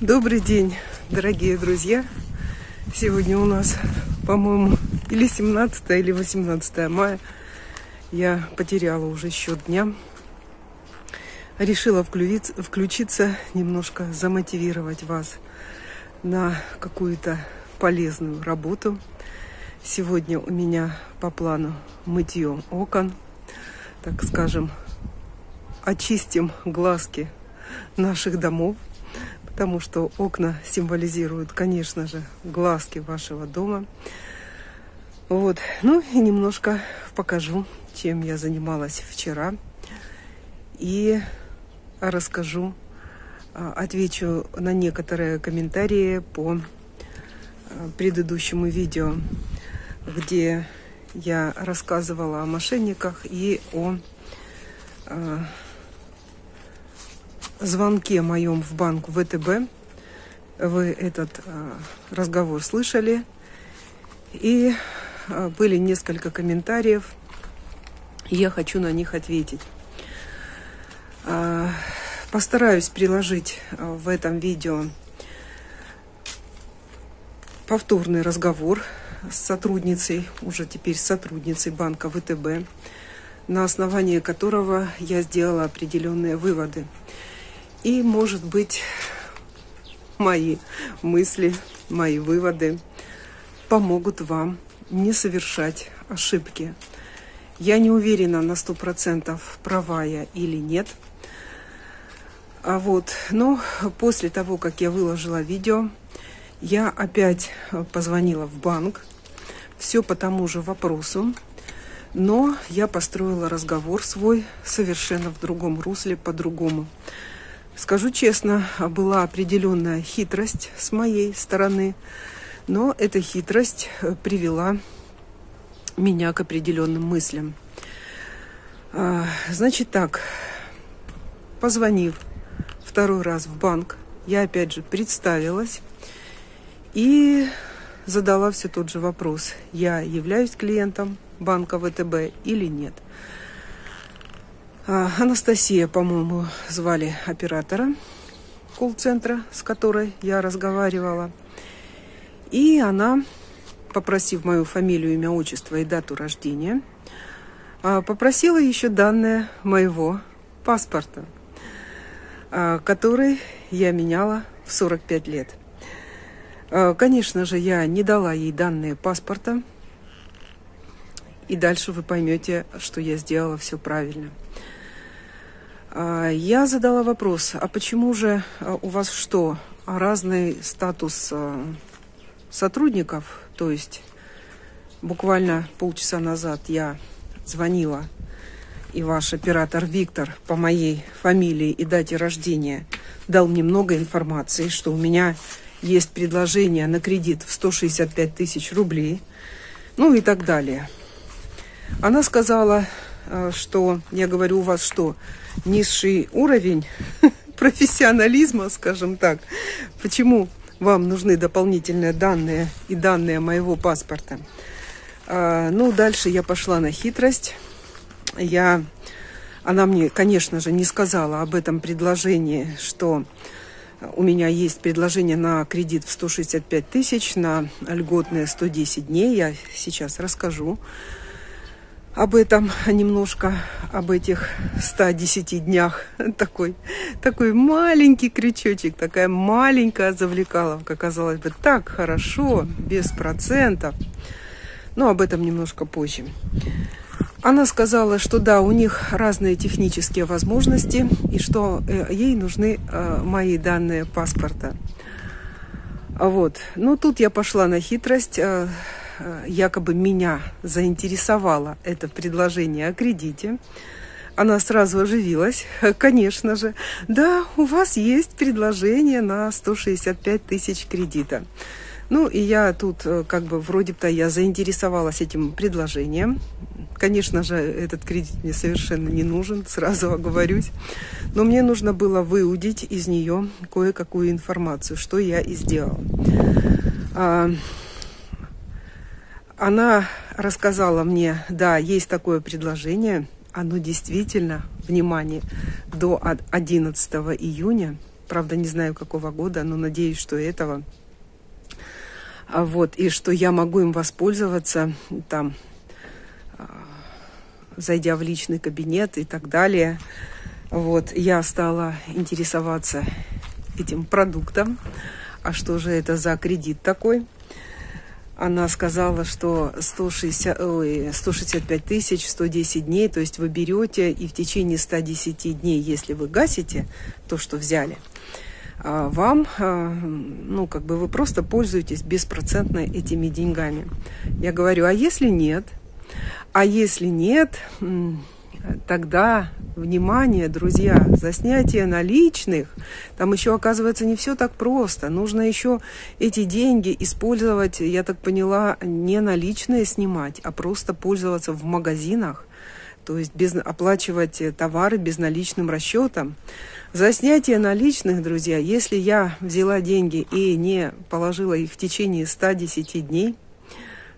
Добрый день, дорогие друзья. Сегодня у нас, по-моему, или 17 или 18 мая. Я потеряла уже счет дня. Решила включиться, немножко замотивировать вас на какую-то полезную работу. Сегодня у меня по плану мытье окон, так скажем, очистим глазки наших домов потому что окна символизируют, конечно же, глазки вашего дома. Вот. Ну и немножко покажу, чем я занималась вчера. И расскажу, а, отвечу на некоторые комментарии по а, предыдущему видео, где я рассказывала о мошенниках и о а, звонке моем в банк ВТБ. Вы этот э, разговор слышали. И э, были несколько комментариев. Я хочу на них ответить. Э, постараюсь приложить в этом видео повторный разговор с сотрудницей, уже теперь сотрудницей банка ВТБ, на основании которого я сделала определенные выводы. И, может быть, мои мысли, мои выводы помогут вам не совершать ошибки. Я не уверена на сто процентов, права я или нет. А вот, но после того, как я выложила видео, я опять позвонила в банк. Все по тому же вопросу. Но я построила разговор свой совершенно в другом русле, по-другому. Скажу честно, была определенная хитрость с моей стороны, но эта хитрость э, привела меня к определенным мыслям. А, значит так, позвонив второй раз в банк, я опять же представилась и задала все тот же вопрос. Я являюсь клиентом банка ВТБ или нет. А, Анастасия, по-моему, звали оператора колл-центра, с которой я разговаривала. И она, попросив мою фамилию, имя, отчество и дату рождения, а, попросила еще данные моего паспорта, а, который я меняла в 45 лет. Конечно же, я не дала ей данные паспорта, и дальше вы поймете, что я сделала все правильно. А, я задала вопрос, а почему же а, у вас что, разный статус а, сотрудников? То есть буквально полчаса назад я звонила, и ваш оператор Виктор по моей фамилии и дате рождения дал мне много информации, что у меня есть предложение на кредит в 165 тысяч рублей, ну и так далее. Она сказала, что, я говорю, у вас что, низший уровень профессионализма, скажем так. Почему вам нужны дополнительные данные и данные моего паспорта? А, ну, дальше я пошла на хитрость. Я, она мне, конечно же, не сказала об этом предложении, что у меня есть предложение на кредит в 165 тысяч, на льготные 110 дней. Я сейчас расскажу об этом немножко, об этих 110 днях. Такой, такой маленький крючочек, такая маленькая завлекаловка. Казалось бы, так хорошо, без процентов. Но об этом немножко позже. Она сказала, что да, у них разные технические возможности и что э, ей нужны э, мои данные паспорта. Вот. Ну, тут я пошла на хитрость Э, якобы меня заинтересовало это предложение о кредите, она сразу оживилась, конечно же. Да, у вас есть предложение на 165 тысяч кредита. Ну, и я тут э, как бы вроде бы я заинтересовалась этим предложением. Конечно же, этот кредит мне совершенно не нужен, сразу оговорюсь. Но мне нужно было выудить из нее кое-какую информацию, что я и сделала. Она рассказала мне, да, есть такое предложение, оно действительно, внимание, до 11 июня Правда, не знаю, какого года, но надеюсь, что этого. А вот, и что я могу им воспользоваться там, а, зайдя в личный кабинет и так далее. Вот, я стала интересоваться этим продуктом. А что же это за кредит такой? Она сказала, что 160, ой, 165 тысяч, 110 дней, то есть вы берете и в течение 110 дней, если вы гасите то, что взяли, а, вам, а, ну, как бы вы просто пользуетесь беспроцентно этими деньгами. Я говорю, а если нет? А если нет, тогда, внимание, друзья, за снятие наличных, там еще, оказывается, не все так просто. Нужно еще эти деньги использовать, я так поняла, не наличные снимать, а просто пользоваться в магазинах, то есть без, оплачивать товары безналичным расчетом. За снятие наличных, друзья, если я взяла деньги и не положила их в течение 110 дней,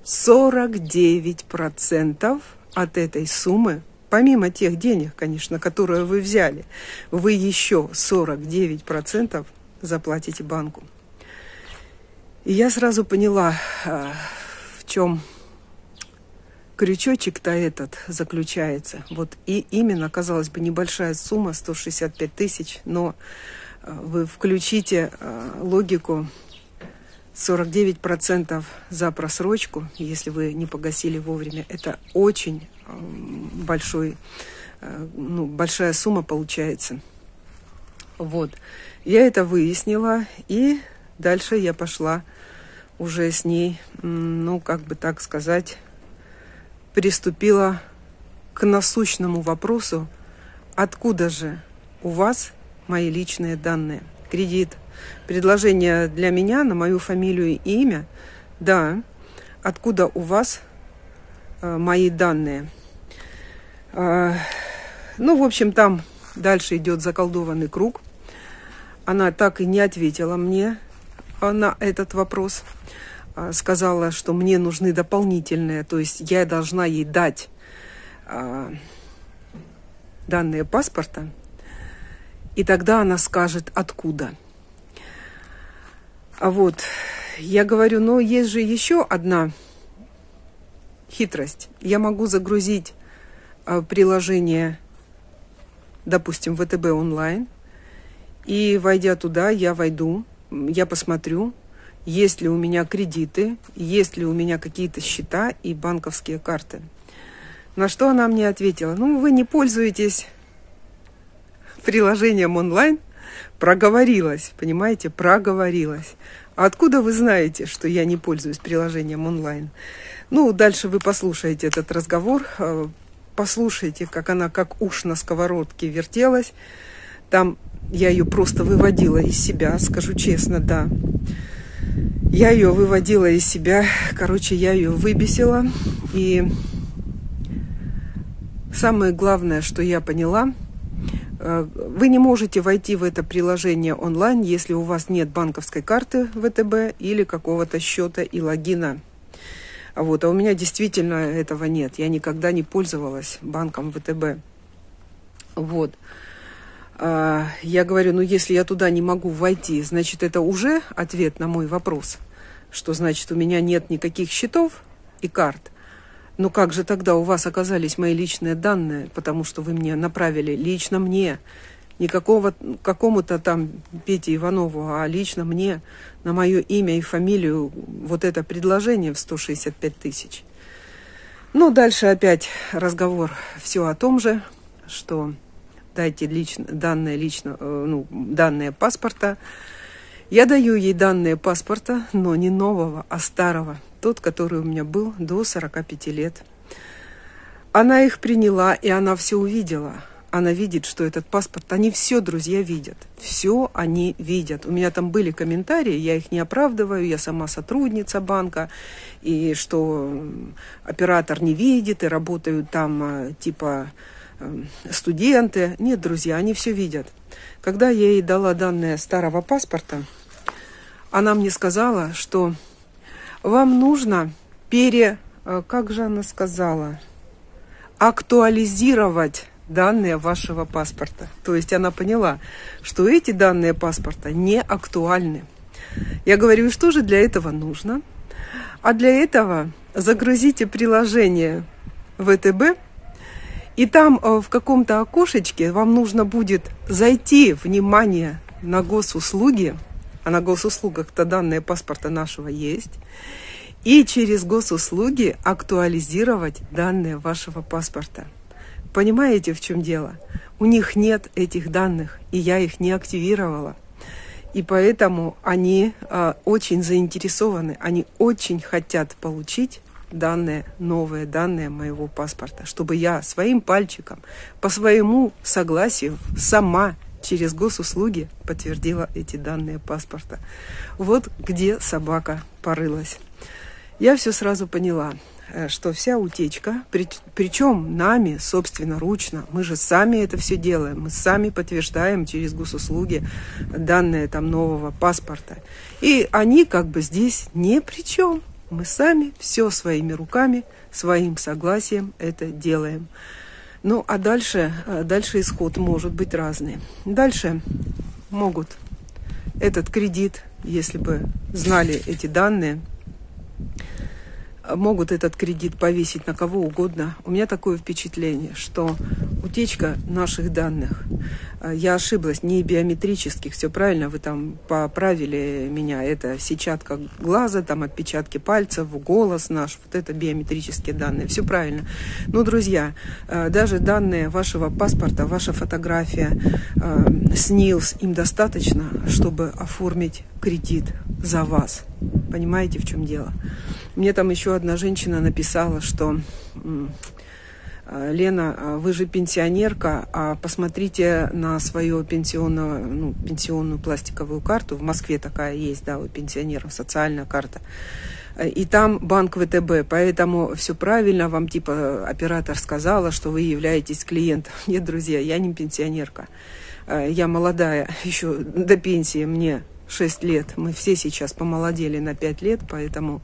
49% от этой суммы помимо тех денег, конечно, которые вы взяли, вы еще 49% заплатите банку. И я сразу поняла, а, в чем крючочек-то этот заключается. Вот и именно, казалось бы, небольшая сумма, 165 тысяч, но а, вы включите а, логику 49% за просрочку, если вы не погасили вовремя, это очень большой, э, ну, большая сумма получается. Вот. Я это выяснила, и дальше я пошла уже с ней, ну, как бы так сказать, приступила к насущному вопросу, откуда же у вас мои личные данные. Кредит, предложение для меня на мою фамилию и имя, да, откуда у вас э, мои данные – ну, в общем, там дальше идет заколдованный круг. Она так и не ответила мне а, на этот вопрос. А, сказала, что мне нужны дополнительные, то есть я должна ей дать данные паспорта, и тогда она скажет, откуда. А вот, я говорю, но есть же еще одна хитрость. Я могу загрузить а, приложение, допустим, ВТБ онлайн, и войдя туда, я войду, я посмотрю, есть ли у меня кредиты, есть ли у меня какие-то счета и банковские карты. На что она мне ответила, ну, вы не пользуетесь приложением онлайн, проговорилась, понимаете, проговорилась. А откуда вы знаете, что я не пользуюсь приложением онлайн? Ну, дальше вы послушаете этот разговор, а, послушайте, как она как уж на сковородке вертелась. Там я ее просто выводила из себя, скажу честно, да. Я ее выводила из себя, короче, я ее выбесила. И самое главное, что я поняла, э, вы не можете войти в это приложение онлайн, если у вас нет банковской карты ВТБ или какого-то счета и логина вот. А у меня действительно этого нет. Я никогда не пользовалась банком ВТБ. Вот. А, я говорю, ну если я туда не могу войти, значит это уже ответ на мой вопрос. Что значит у меня нет никаких счетов и карт. Но как же тогда у вас оказались мои личные данные, потому что вы мне направили лично мне не какому-то там Пете Иванову, а лично мне на мое имя и фамилию вот это предложение в 165 тысяч. Ну, дальше опять разговор все о том же, что дайте лично, данные, лично, э, ну, данные паспорта. Я даю ей данные паспорта, но не нового, а старого. Тот, который у меня был до 45 лет. Она их приняла, и она все увидела – она видит, что этот паспорт, они все, друзья, видят. Все они видят. У меня там были комментарии, я их не оправдываю, я сама сотрудница банка, и что оператор не видит, и работают там а, типа э, студенты. Нет, друзья, они все видят. Когда я ей дала данные старого паспорта, она мне сказала, что вам нужно пере... Э, как же она сказала? Актуализировать данные вашего паспорта. То есть она поняла, что эти данные паспорта не актуальны. Я говорю, что же для этого нужно? А для этого загрузите приложение ВТБ, и там э, в каком-то окошечке вам нужно будет зайти, внимание, на госуслуги, а на госуслугах-то данные паспорта нашего есть, и через госуслуги актуализировать данные вашего паспорта. Понимаете, в чем дело? У них нет этих данных, и я их не активировала. И поэтому они э, очень заинтересованы, они очень хотят получить данные, новые данные моего паспорта, чтобы я своим пальчиком, по своему согласию, сама через госуслуги подтвердила эти данные паспорта. Вот где собака порылась. Я все сразу поняла. Э, что вся утечка, при, причем нами, собственно, ручно, мы же сами это все делаем, мы сами подтверждаем через госуслуги данные там нового паспорта. И они как бы здесь ни при чем. Мы сами все своими руками, своим согласием это делаем. Ну, а дальше, э, дальше исход может быть разный. Дальше могут этот кредит, если бы знали эти данные, могут этот кредит повесить на кого угодно. У меня такое впечатление, что утечка наших данных, э, я ошиблась, не биометрических, все правильно, вы там поправили меня, это сетчатка глаза, там отпечатки пальцев, голос наш, вот это биометрические данные, все правильно. Но, друзья, э, даже данные вашего паспорта, ваша фотография, э, СНИЛС, им достаточно, чтобы оформить кредит за вас. Понимаете, в чем дело? Мне там еще одна женщина написала, что а, Лена, а вы же пенсионерка, а посмотрите на свою пенсионную, ну, пенсионную пластиковую карту. В Москве такая есть, да, у пенсионеров социальная карта. И там банк ВТБ, поэтому все правильно, вам типа оператор сказала, что вы являетесь клиентом. Нет, друзья, я не пенсионерка. А, я молодая, еще до пенсии мне 6 лет. Мы все сейчас помолодели на 5 лет, поэтому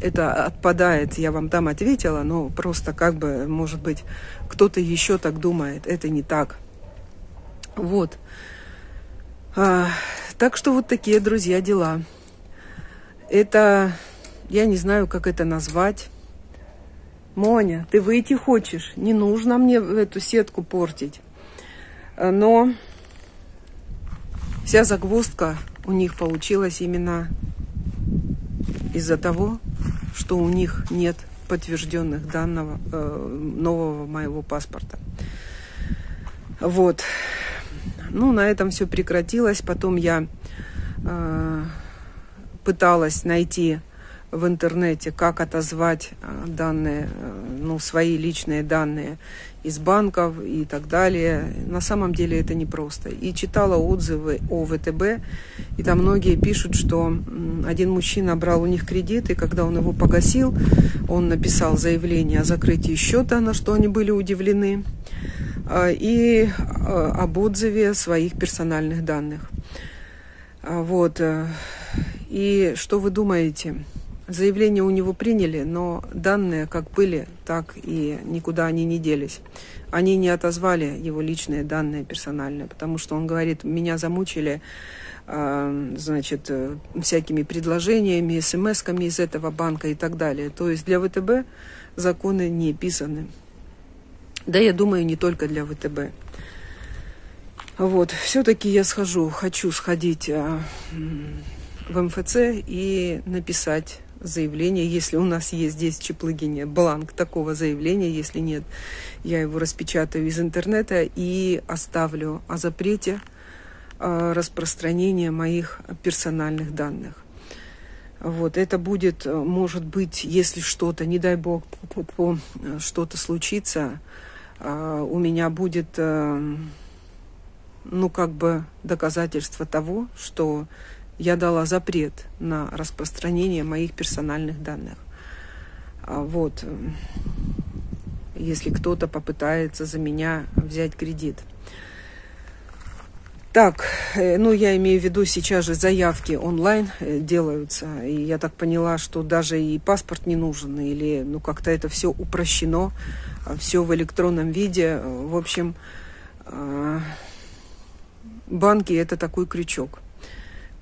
это отпадает, я вам там ответила, но просто как бы, может быть, кто-то еще так думает, это не так. Вот. А, так что вот такие, друзья, дела. Это, я не знаю, как это назвать. Моня, ты выйти хочешь? Не нужно мне эту сетку портить. Но вся загвоздка у них получилась именно из-за того, что у них нет подтвержденных данного э, нового моего паспорта. Вот. Ну, на этом все прекратилось. Потом я э, пыталась найти в интернете, как отозвать э, данные, э, ну, свои личные данные из банков и так далее. На самом деле это непросто. И читала отзывы о ВТБ, и там многие пишут, что один мужчина брал у них кредит, и когда он его погасил, он написал заявление о закрытии счета, на что они были удивлены, а, и об отзыве своих персональных данных. Вот. Э, и что вы думаете? Заявление у него приняли, но данные как были, так и никуда они не делись. Они не отозвали его личные данные персональные, потому что он говорит, меня замучили э, значит, э, всякими предложениями, смс-ками из этого банка и так далее. То есть для ВТБ законы не писаны. Да, я думаю, не только для ВТБ. Вот, все-таки я схожу, хочу сходить э, в МФЦ и написать заявление, если у нас есть здесь в Чеплыгине бланк такого заявления, если нет, я его распечатаю из интернета и оставлю о запрете э, распространения моих персональных данных. Вот, это будет, э, может быть, если что-то, не дай бог, что-то случится, э, у меня будет, ну, как бы доказательство того, что я дала запрет на распространение моих персональных данных. А вот, если кто-то попытается за меня взять кредит. Так, э, ну я имею в виду, сейчас же заявки онлайн э, делаются, и я так поняла, что даже и паспорт не нужен, или ну как-то это все упрощено, а все в электронном виде. В общем, банки это такой крючок.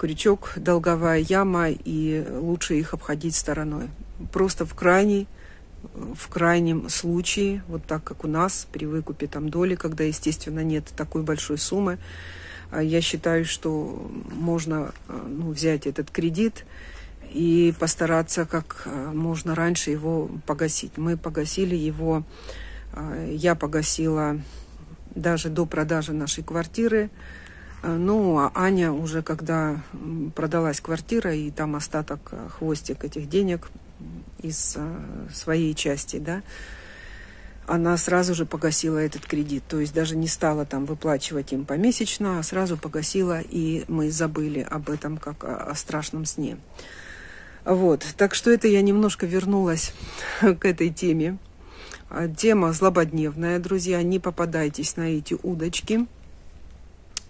Крючок, долговая яма, и лучше их обходить стороной. Просто в крайней в крайнем случае, вот так как у нас при выкупе там доли, когда, естественно, нет такой большой суммы, а я считаю, что можно э, ну, взять этот кредит и постараться как э, можно раньше его погасить. Мы погасили его, э, я погасила даже до продажи нашей квартиры. Ну, а Аня уже, когда продалась квартира, и там остаток, хвостик этих денег из своей части, да, она сразу же погасила этот кредит. То есть даже не стала там выплачивать им помесячно, а сразу погасила, и мы забыли об этом как о, страшном сне. Вот, так что это я немножко вернулась к этой теме. Тема злободневная, друзья, не попадайтесь на эти удочки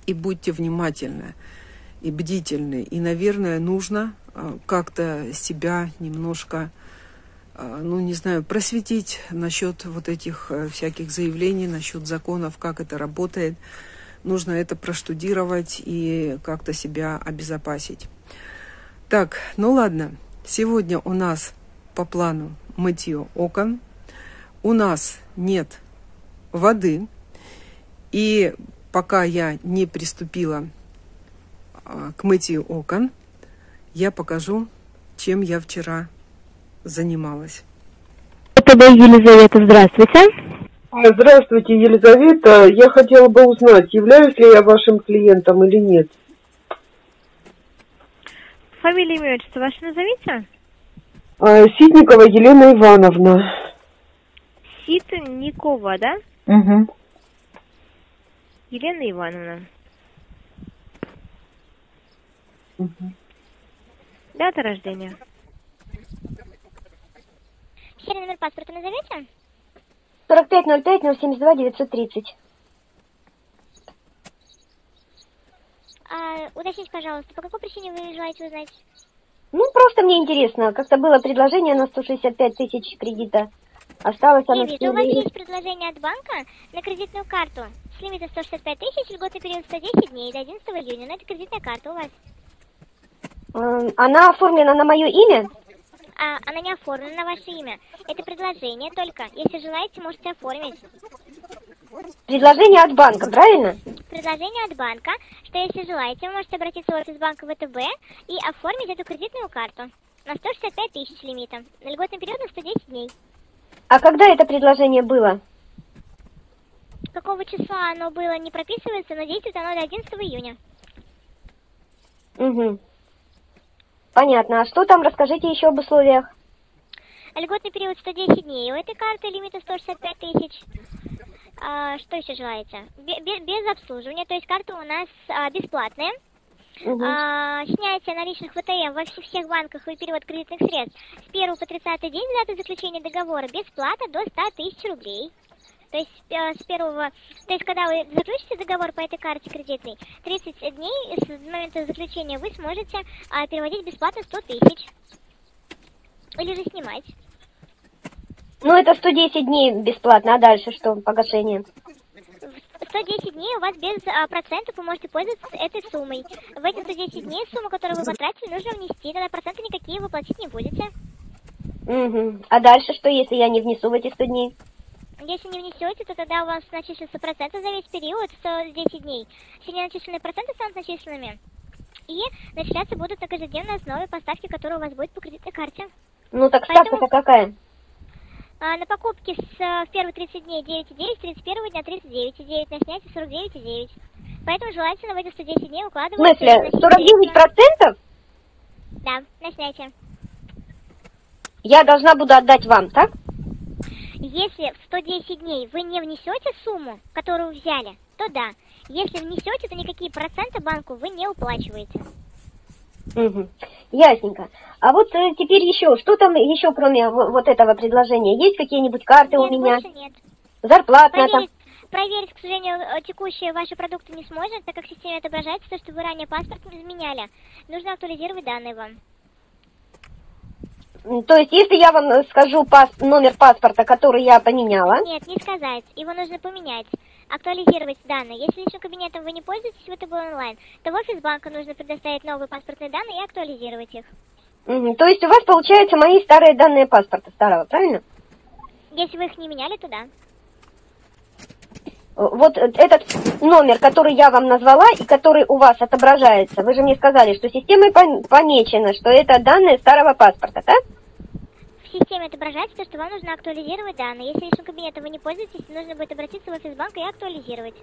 и будьте внимательны и бдительны. И, наверное, нужно а, как-то себя немножко а, ну, не знаю, просветить насчет вот этих э, всяких заявлений, насчет законов, как это работает. Нужно это проштудировать и как-то себя обезопасить. Так, ну ладно. Сегодня у нас по плану мытье окон. У нас нет воды. И пока я не приступила а, к мытью окон, я покажу, чем я вчера занималась. ТБ Елизавета, здравствуйте. А, здравствуйте, Елизавета. Я хотела бы узнать, являюсь ли я вашим клиентом или нет. Фамилия, имя, отчество ваше назовите? А, Ситникова Елена Ивановна. Ситникова, да? Угу. Елена Ивановна. Угу. Дата рождения? Серийный номер паспорта назовете? 4505-072-930. А, уточните, пожалуйста, по какой причине вы желаете узнать? Ну, просто мне интересно. Как-то было предложение на 165 тысяч кредита. Осталось оно... Лилит, у вас есть предложение от банка на кредитную карту с лимитом 165 тысяч, льготный период 110 дней до 11 июня. Но это кредитная карта у вас. Она оформлена на мое имя? а, она не оформлена на ваше имя. Это предложение только. Если желаете, можете оформить. Предложение от банка, правильно? Предложение от банка, что если желаете, вы можете обратиться в офис банка ВТБ и оформить эту кредитную карту на 165 тысяч лимита, на льготный период на 110 дней. А когда это предложение было? Какого числа оно было, не прописывается, но действует оно до 11 июня. Угу. Понятно. А что там? Расскажите еще об условиях. Льготный период 110 дней. У этой карты лимита 165 тысяч. А, что еще желаете? Без, без обслуживания, то есть карта у нас а, бесплатная. Угу. А, снятие наличных ВТМ во всех, банках и перевод кредитных средств с 1 по 30 день даты заключения договора бесплата до 100 тысяч рублей. То есть э, с первого, то есть когда вы заключите договор по этой карте кредитной, 30 дней с момента заключения вы сможете э, переводить бесплатно 100 тысяч. Или же снимать. Ну, это 110 дней бесплатно, а дальше что, погашение? 110 дней у вас без а, процентов вы можете пользоваться этой суммой. В эти 110 дней сумму, которую вы потратили, нужно внести, тогда проценты никакие вы платить не будете. Угу. А дальше что, если я не внесу в эти 100 дней? Если не внесете, то тогда у вас начислятся проценты за весь период, 110 дней. Средние начисленные проценты станут начисленными. И начисляться будут на каждодневной основе поставки, которые у вас будет по кредитной карте. Ну так ставка-то какая? А, на покупки с, в первые 30 дней 9,9, 31 дня 39,9, на снятие 49,9. Поэтому желательно в эти 110 дней укладывать... В смысле, 49 процентов? Да, на снятие. Я должна буду отдать вам, так? Если в 110 дней вы не внесете сумму, которую взяли, то да. Если внесете, то никакие проценты банку вы не уплачиваете. Угу. Ясненько. А вот э, теперь еще, что там еще кроме вот этого предложения? Есть какие-нибудь карты нет, у меня? Нет. Зарплатная Проверить, проверить, к сожалению, э, текущие ваши продукты не сможем, так как в системе отображается то, что вы ранее паспорт изменяли. Нужно актуализировать данные вам. То есть, если я вам э, скажу пас- номер паспорта, который я поменяла, Нет, не сказать. Его нужно поменять. Актуализировать данные. Если личным кабинетом вы не пользуетесь в ВТБ онлайн, то в офис банка нужно предоставить новые паспортные данные и актуализировать их. мгм, то есть у вас получается мои старые данные паспорта старого, правильно? Если вы их не меняли, то да. Вот э, этот номер, который я вам назвала и который у вас отображается, вы же мне сказали, что системой пом- помечено, что это данные старого паспорта, да? В системе отображается то, что вам нужно актуализировать данные. Если личным кабинетом вы не пользуетесь, нужно будет обратиться в офис банка и актуализировать.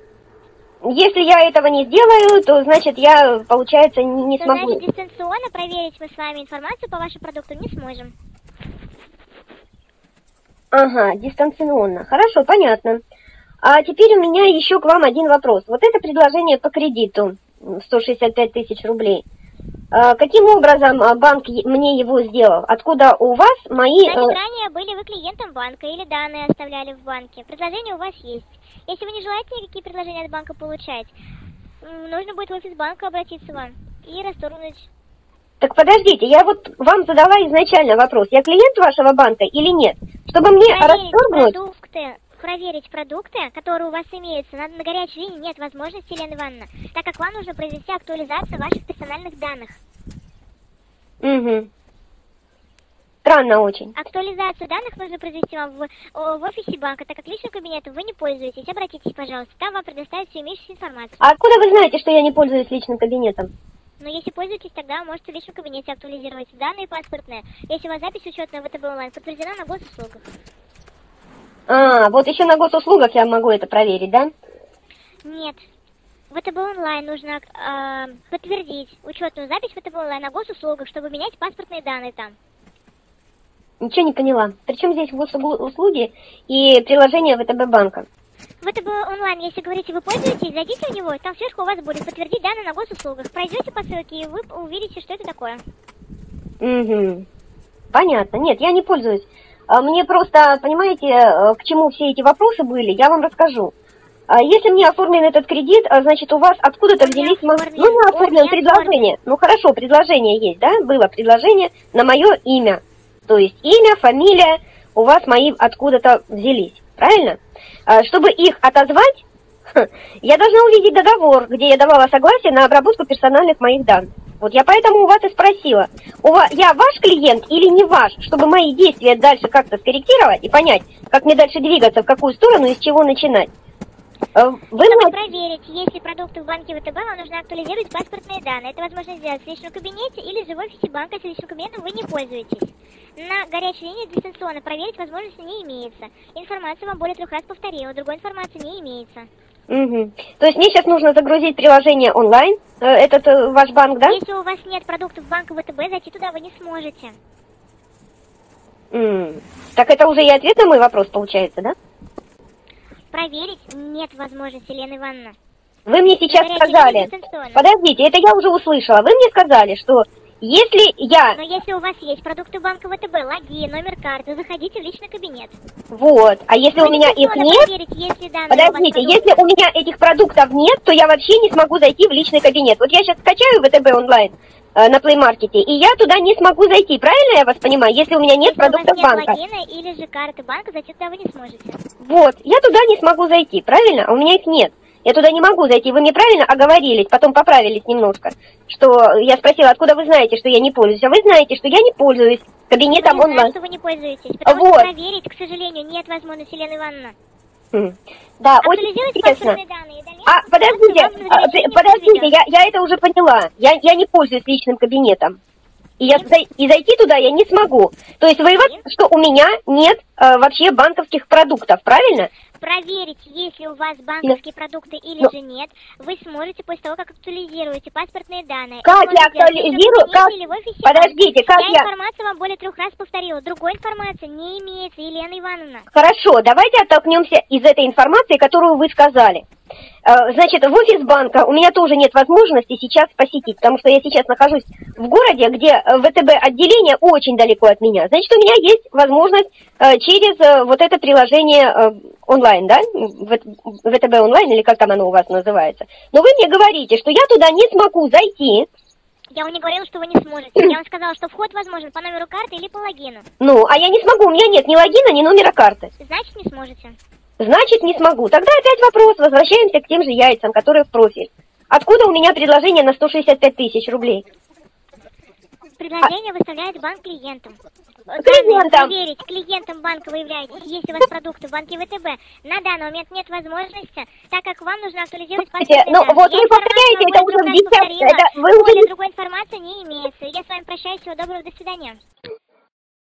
Если я этого не сделаю, то значит я, получается, не, не То смогу. значит, дистанционно проверить мы с вами информацию по вашему продукту не сможем. Ага, дистанционно. Хорошо, понятно. А теперь у меня еще к вам один вопрос. Вот это предложение по кредиту, м, 165 тысяч рублей. А, каким образом а, банк мне его сделал? Откуда у вас мои... э, Значит, ранее были вы клиентом банка или данные оставляли в банке. Предложение у вас есть. Если вы не желаете никакие предложения от банка получать, нужно будет в офис банка обратиться вам и расторгнуть. Так подождите, я вот вам задала изначально вопрос. Я клиент вашего банка или нет? Чтобы мне Проверить расторгнуть... продукты, проверить продукты, которые у вас имеются. На, на горячей линии нет возможности, Елена Ивановна, так как вам нужно произвести актуализацию ваших персональных данных. Угу. Странно очень. Актуализацию данных нужно произвести вам в, в офисе банка, так как личным кабинетом вы не пользуетесь. Обратитесь, пожалуйста, там вам предоставят всю имеющуюся информацию. А откуда вы знаете, что я не пользуюсь личным кабинетом? Но если пользуетесь, тогда можете в личном кабинете актуализировать данные паспортные, если у вас запись учетная в ВТБ онлайн подтверждена на госуслугах. А, вот еще на госуслугах я могу это проверить, да? Нет. В ВТБ онлайн нужно э, подтвердить учетную запись ВТБ онлайн на госуслугах, чтобы менять паспортные данные там. Ничего не поняла. Причем здесь госуслуги и приложение ВТБ банка? ВТБ онлайн, если говорите, вы пользуетесь, зайдите в него, там сверху у вас будет подтвердить данные на госуслугах. Пройдете по ссылке, и вы увидите, что это такое. Угу. Понятно. Нет, я не пользуюсь. А, Мне просто, понимаете, э, к чему все эти вопросы были, я вам расскажу. А Если мне оформлен этот кредит, а, значит, у вас откуда-то взялись... Ну, не оформлен предложение. Ну, хорошо, предложение есть, да? Было предложение на мое имя. То есть имя, фамилия у вас мои откуда-то взялись. Правильно? Чтобы их отозвать, я должна увидеть договор, где я давала согласие на обработку персональных моих данных. Вот я поэтому у вас и спросила, у вас, я ваш клиент или не ваш, чтобы мои действия дальше как-то скорректировать и понять, как мне дальше двигаться, в какую сторону и с чего начинать. Э, Вы Чтобы мой- проверить, есть ли продукты в банке ВТБ, вам нужно актуализировать паспортные данные. Это возможно сделать в личном кабинете или же в офисе банка, если личным кабинетом вы не пользуетесь. На горячей линии дистанционно проверить возможности не имеется. Информацию вам более трех раз повторила, другой информации не имеется. Мгм. То есть мне сейчас нужно загрузить приложение онлайн, э, этот э, ваш банк, да? Если у вас нет продуктов банка ВТБ, зайти туда вы не сможете. М. Так это уже и ответ на мой вопрос получается, да? Проверить нет возможности, Елена Ивановна. Вы мне сейчас Горячая сказали, подождите, это я уже услышала, вы мне сказали, что если я, Но если у вас есть продукты банка ВТБ, логин, номер карты, заходите в личный кабинет. вот, а если у Вы меня их нет, проверить, есть ли данные у вас подождите, если у меня этих продуктов нет, то я вообще не смогу зайти в личный кабинет. Вот я сейчас скачаю ВТБ онлайн э, на Market, и я туда не смогу зайти, правильно я вас понимаю, если у меня нет Если у вас продуктов нет банка? логина или же карты банка, зайти туда вы не сможете. Вот, я туда не смогу зайти, правильно? А у меня их нет. Я туда не могу зайти. Вы мне правильно оговорились, потом поправились немножко, что я спросила, откуда вы знаете, что я не пользуюсь. А вы знаете, что я не пользуюсь кабинетом мы не знаем, онлайн. что вы не пользуетесь, потому Вот. что проверить, к сожалению, нет возможности, Елена Ивановна. Хм. Да, очень Актуализируйте интересно. данные. А, подождите, а, подождите, я, я это уже поняла. Я, я не пользуюсь личным кабинетом. И, я, и зайти туда я не смогу. То есть вывод, что у меня нет э, вообще банковских продуктов, правильно? Проверить, есть ли у вас банковские продукты или Ну. же нет, вы сможете после того, как актуализируете паспортные данные. Как я актуализирую? Как- или в офисе Подождите, как я я- информацию вам более трех раз повторила. Другой информации не имеется, Елена Ивановна. Хорошо, давайте оттолкнемся из этой информации, которую вы сказали. Э, Значит, в офис банка у меня тоже нет возможности сейчас посетить, потому что я сейчас нахожусь в городе, где э, ВТБ отделение очень далеко от меня. Значит, у меня есть возможность э, через вот это приложение онлайн, да, ВТБ онлайн или как там оно у вас называется. Но вы мне говорите, что я туда не смогу зайти, Я вам не говорила, что вы не сможете. Я вам сказала, что вход возможен по номеру карты или по логину. ну, а я не смогу, у меня нет ни логина, ни номера карты. Значит, не сможете. Значит, не смогу. Тогда опять вопрос, возвращаемся к тем же яйцам, которые в профиль. Откуда у меня предложение на 165 тысяч рублей? Предложение выставляет банк клиентам. Данные Клиентам. проверить клиентам банка вы являетесь, если у вас продукты в банке ВТБ. На данный момент нет возможности, так как вам нужно актуализировать Слушайте, ну вот вы повторяете, это уже в десятый- это вы уже другой информации не имеется. Я с вами прощаюсь, всего доброго, до свидания.